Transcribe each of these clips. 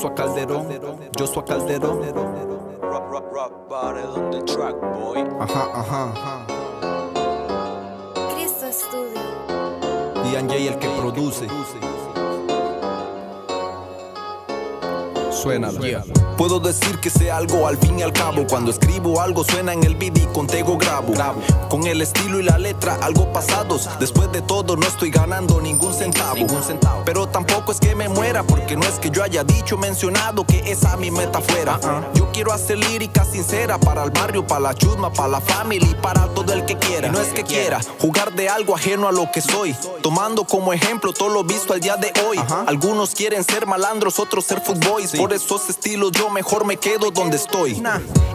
Joshua Calderón, Joshua Calderón. Rock, rock, rock bottle on the track, boy. Ajá, ajá, ajá. Cristo Studio. J el que produce. Suena Puedo decir que sé algo al fin y al cabo. Cuando escribo algo suena en el beat y contigo grabo. grabo. Con el estilo y la letra algo pasados. Después de todo no estoy ganando ningún centavo. Ningún centavo. Pero tampoco es que me muera porque no es que yo haya dicho mencionado que esa mi meta fuera. Yo quiero hacer lírica sincera para el barrio, para la chusma, para la familia y para todo el que quiera. Y no es que quiera jugar de algo ajeno a lo que soy. Tomando como ejemplo todo lo visto al día de hoy. Algunos quieren ser malandros, otros ser footboys. Por esos estilos yo mejor me quedo donde estoy.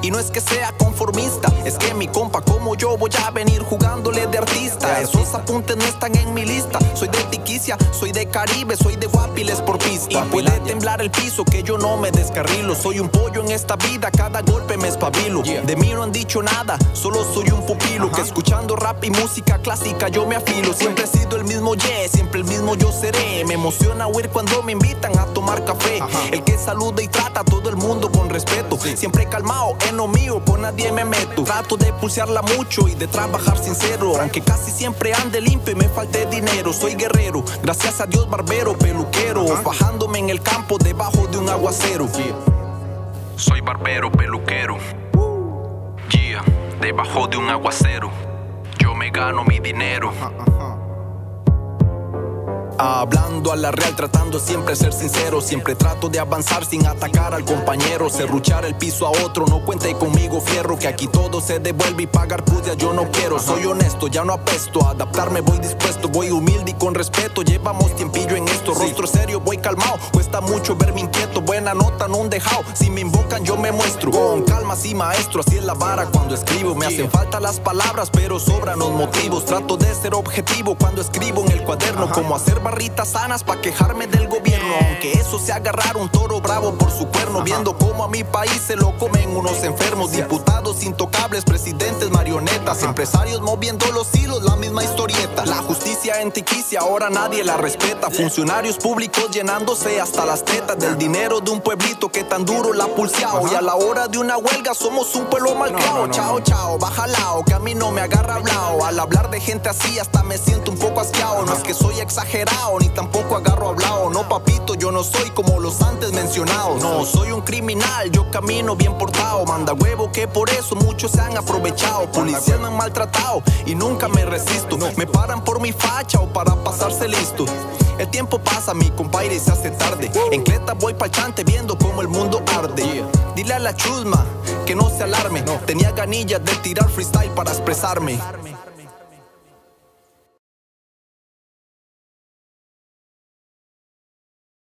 Y no es que sea conformista, es que mi compa como yo voy a venir jugándole de artista. Esos apuntes no están en mi lista. Soy de Tiquicia, soy de Caribe, soy de Guapiles por pista. Y puede temblar el piso que yo no me descarrilo. Soy un pollo en esta vida, cada golpe me espabilo. De mí no han dicho nada, solo soy un pupilo que escuchando rap y música clásica yo me afilo. Siempre he sido el mismo yeah, siempre el mismo yo seré. Me emociona oír cuando me invitan a tomar café. El que saluda y trata a todo el mundo con respeto. Siempre calmado, en lo mío, con nadie me meto. Trato de pulsearla mucho y de trabajar sincero. Aunque casi siempre ande limpio y me falte dinero. Soy guerrero, gracias a Dios, barbero, peluquero. Bajándome en el campo debajo de un aguacero. Soy barbero, peluquero. Yeah, debajo de un aguacero. Yo me gano mi dinero. Hablando a la real, tratando siempre ser sincero. Siempre trato de avanzar sin atacar al compañero. Serruchar el piso a otro, no cuente conmigo, fierro. Que aquí todo se devuelve y pagar pudia yo no quiero. Soy honesto, ya no apesto. A adaptarme voy dispuesto, voy humilde y con respeto. Llevamos tiempillo en esto. Rostro serio, voy calmado. Cuesta mucho verme inquieto. Buena nota, no un dejado. Si me invocan, yo me muestro. Con calma, sí, maestro. Así es la vara cuando escribo. Me hacen falta las palabras, pero sobran los motivos. Trato de ser objetivo cuando escribo en el cuaderno. Como hacer barritas sanas para quejarme del gobierno. Aunque eso se agarrar un toro bravo por su cuerno. Viendo cómo a mi país se lo comen unos enfermos. Diputados intocables, presidentes marionetas. Empresarios moviendo los hilos, la misma historieta. Justicia en Tiquicia ahora nadie la respeta. Funcionarios públicos llenándose hasta las tetas del dinero de un pueblito que tan duro la pulseado. Y a la hora de una huelga somos un pueblo malcriado. Chao, chao, baja lao, que a mí no me agarra hablao. Al hablar de gente así hasta me siento un poco asqueado. No es que soy exagerado, ni tampoco agarro hablao. No, papito, no soy como los antes mencionados. No, soy un criminal, yo camino bien portado. Manda huevo que por eso muchos se han aprovechado. Policías me han maltratado y nunca me resisto. Me paran por mi facha o para pasarse listo. El tiempo pasa, mi compadre, se hace tarde. En Cleta voy pa'l chante viendo cómo el mundo arde. Dile a la chusma que no se alarme. Tenía ganillas de tirar freestyle para expresarme.